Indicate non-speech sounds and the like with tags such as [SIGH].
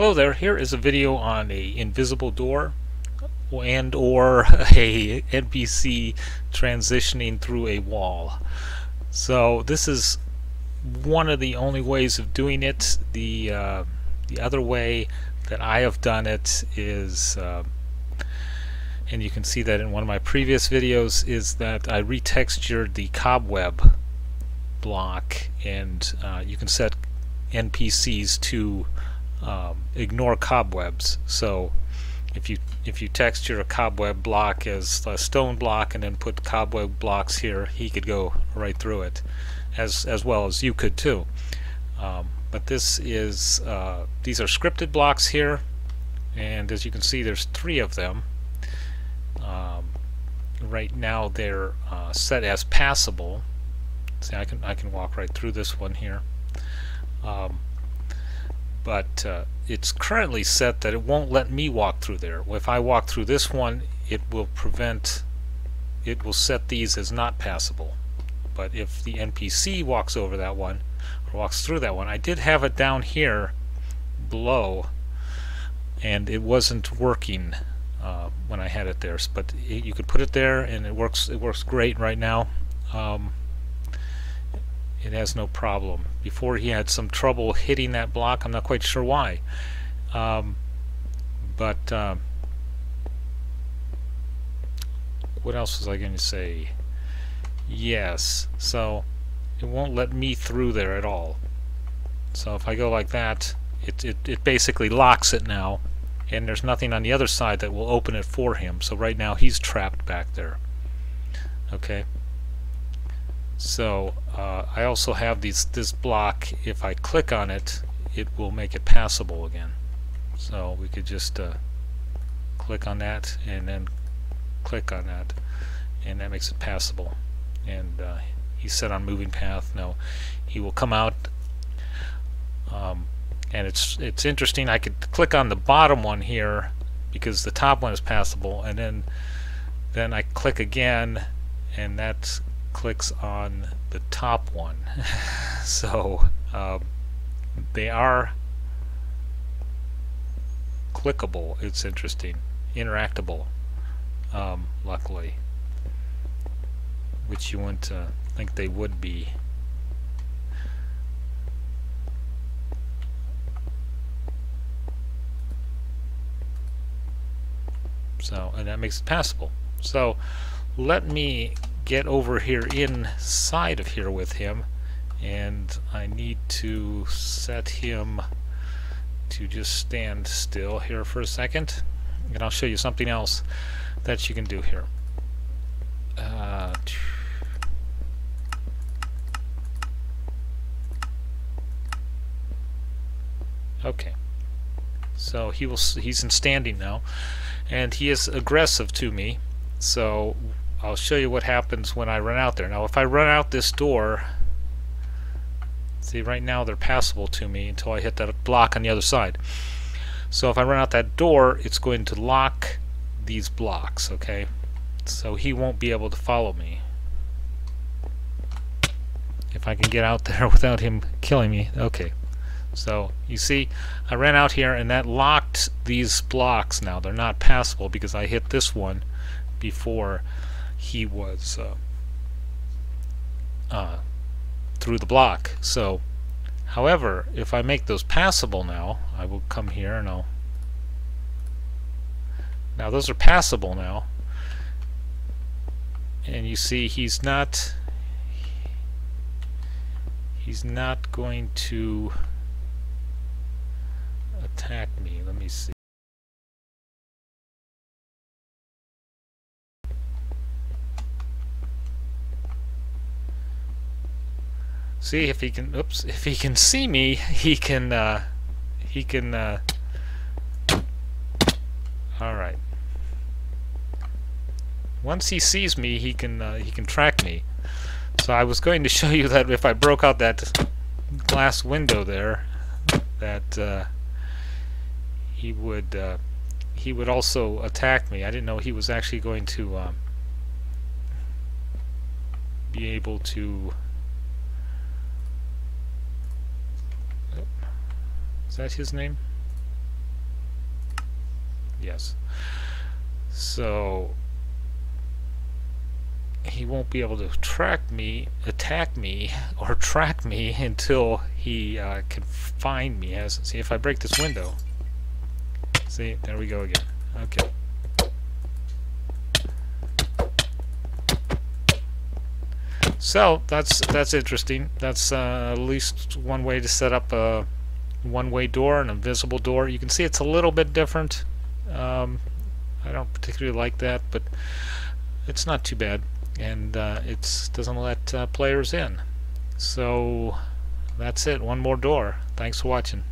Hello there, here is a video on a invisible door and or [LAUGHS] a NPC transitioning through a wall. So this is one of the only ways of doing it. The, uh, the other way that I have done it is, uh, and you can see that in one of my previous videos, is that I retextured the cobweb block and uh, you can set NPCs to um, ignore cobwebs. So if you if you texture a cobweb block as a stone block and then put cobweb blocks here, he could go right through it, as as well as you could too. Um, but this is uh, these are scripted blocks here, and as you can see, there's three of them. Um, right now, they're uh, set as passable. See, I can I can walk right through this one here. Um, but uh, it's currently set that it won't let me walk through there. If I walk through this one, it will prevent, it will set these as not passable. But if the NPC walks over that one, or walks through that one, I did have it down here below, and it wasn't working uh, when I had it there. But it, you could put it there, and it works. It works great right now. Um, it has no problem. Before he had some trouble hitting that block. I'm not quite sure why. Um, but uh, what else was I going to say? Yes, so it won't let me through there at all. So if I go like that, it, it, it basically locks it now and there's nothing on the other side that will open it for him. So right now he's trapped back there. Okay. So uh, I also have these this block. If I click on it, it will make it passable again. So we could just uh, click on that and then click on that, and that makes it passable. And uh, set on moving path. No, he will come out. Um, and it's it's interesting. I could click on the bottom one here because the top one is passable, and then then I click again, and that's clicks on the top one. [LAUGHS] so um, they are clickable. It's interesting. Interactable, um, luckily. Which you wouldn't uh, think they would be. So, and that makes it passable. So, let me get over here inside of here with him and I need to set him to just stand still here for a second and I'll show you something else that you can do here. Uh, okay. So he will he's in standing now and he is aggressive to me so I'll show you what happens when I run out there. Now if I run out this door, see right now they're passable to me until I hit that block on the other side. So if I run out that door, it's going to lock these blocks, okay? So he won't be able to follow me. If I can get out [LAUGHS] there without him killing me, okay. So you see, I ran out here and that locked these blocks now. They're not passable because I hit this one before he was uh, uh, through the block. So, however, if I make those passable now, I will come here and I'll now those are passable now and you see he's not he's not going to attack me. Let me see. See if he can. Oops! If he can see me, he can. Uh, he can. Uh, all right. Once he sees me, he can. Uh, he can track me. So I was going to [LAUGHS] show you that if I broke out that glass window there, that uh, he would. Uh, he would also attack me. I didn't know he was actually going to um, be able to Is that his name? Yes. So he won't be able to track me, attack me, [LAUGHS] or track me [LAUGHS] until he uh, can find me. As see if I break this window. See, there we go again. Okay. So that's that's interesting. That's uh, at least one way to set up a one-way door, an invisible door. You can see it's a little bit different. Um, I don't particularly like that, but it's not too bad, and uh, it doesn't let uh, players in. So that's it. One more door. Thanks for watching.